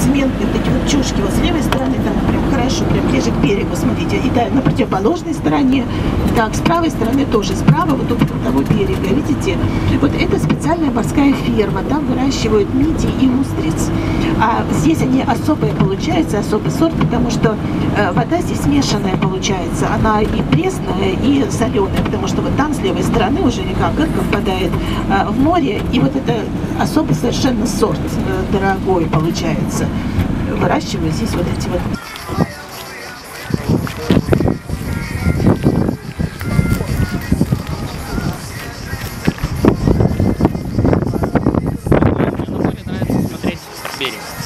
цементные такие вот чушки. Вот с левой стороны берегу, смотрите. И да, на противоположной стороне, так, с правой стороны тоже, справа вот тут того берега, видите? Вот это специальная морская ферма, там выращивают мидий и устриц. А здесь они особые получаются, особый сорт, потому что э, вода здесь смешанная получается. Она и пресная, и соленая, потому что вот там с левой стороны уже река Гырка впадает э, в море, и вот это особый совершенно сорт э, дорогой получается. Выращивают здесь вот эти вот берег.